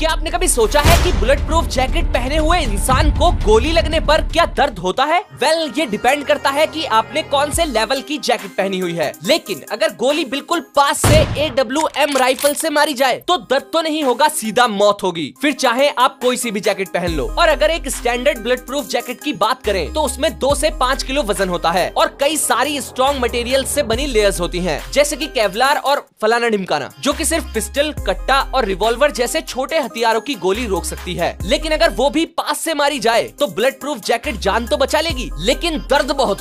क्या आपने कभी सोचा है कि बुलेट प्रूफ जैकेट पहने हुए इंसान को गोली लगने पर क्या दर्द होता है? वेल well, ये डिपेंड करता है कि आपने कौन से लेवल की जैकेट पहनी हुई है। लेकिन अगर गोली बिल्कुल पास से ए डब्ल्यू एम राइफल से मारी जाए तो दर्द तो नहीं होगा सीधा मौत होगी। फिर चाहे आप कोई सी भी जैकेट पहन लो। और अगर एक स्टैंडर्ड बुलेट प्रूफ जैकेट की बात करें तो उसमें दो ऐसी पाँच किलो वज़न होता है और कई सारी स्ट्रॉन्ग मटेरियल ऐसी बनी लेयर्स होती है जैसे की केवलार और फलाना ढिमकाना जो की सिर्फ़ पिस्टल कट्टा और रिवॉल्वर जैसे छोटे हथियारों की गोली रोक सकती है। लेकिन अगर वो भी पास से मारी जाए तो बुलेट प्रूफ जैकेट जान तो बचा लेगी, लेकिन दर्द बहुत